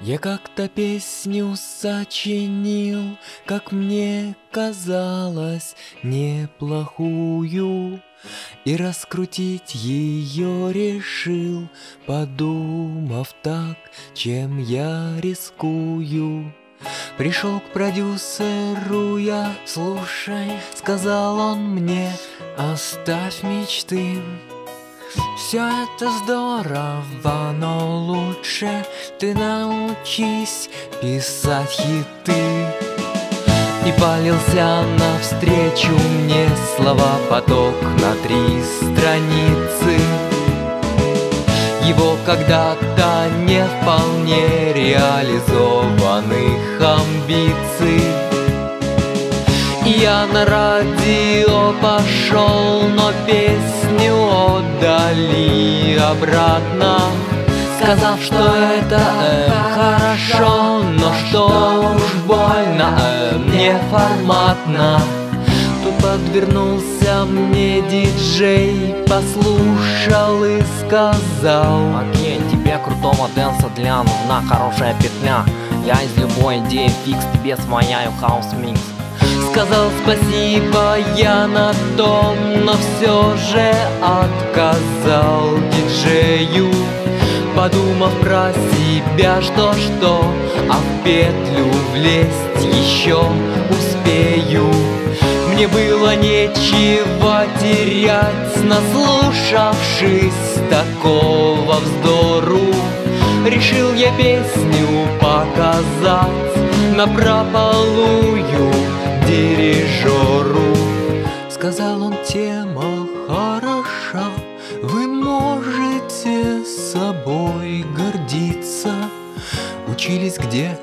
Я как-то песню сочинил, как мне казалось, неплохую, И раскрутить ее решил, подумав так, чем я рискую. Пришел к продюсеру я, слушай, сказал он мне, оставь мечты. Все это здорово, но лучше ты научись писать хиты. И полился навстречу мне слова поток на три страницы. Его когда-то не вполне реализованных амбиций. Я на радио пошел, но песню отдали обратно Сказав, что это э, хорошо, но что уж больно, э, неформатно Тут подвернулся мне диджей, послушал и сказал Окей, тебе крутого дэнса для нужна хорошая петля. Я из любой идеи фикс тебе сваяю хаус микс Сказал спасибо я на том, но все же отказал диджею. Подумав про себя, что-что, а в петлю влезть еще успею. Мне было нечего терять, наслушавшись такого вздору. Решил я песню показать на прополую дирижеру. Сказал он, тема хороша Вы можете собой гордиться. Учились где?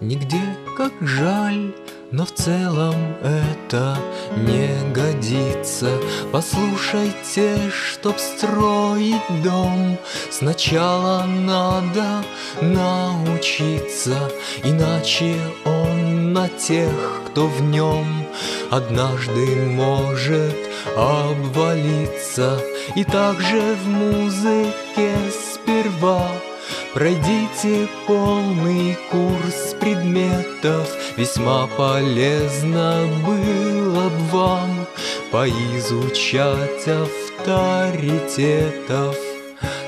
Нигде, как жаль но в целом это не годится. Послушайте, чтоб строить дом. Сначала надо научиться Иначе он на тех, кто в нем Однажды может обвалиться. И также в музыке сперва Пройдите полный курс предметов, Весьма полезно было бы вам Поизучать авторитетов.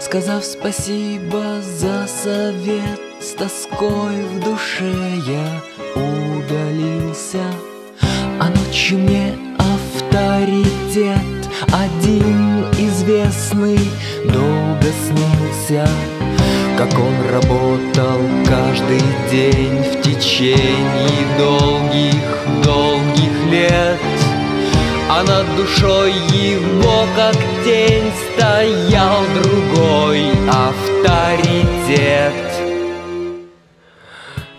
Сказав спасибо за совет, С тоской в душе я удалился. А ночью мне авторитет один известный долго снился. Как он работал каждый день в течение долгих-долгих лет. А над душой его, как тень, стоял другой авторитет.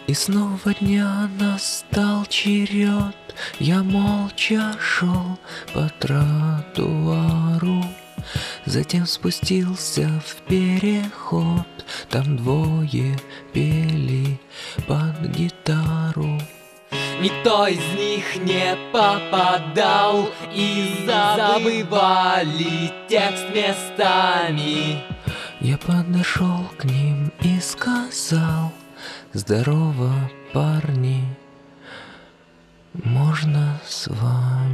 И снова дня настал черед, Я молча шел по тротуару. Затем спустился в переход, Там двое пели под гитару. Никто из них не попадал И забывали текст местами Я подошел к ним и сказал Здорово, парни, можно с вами?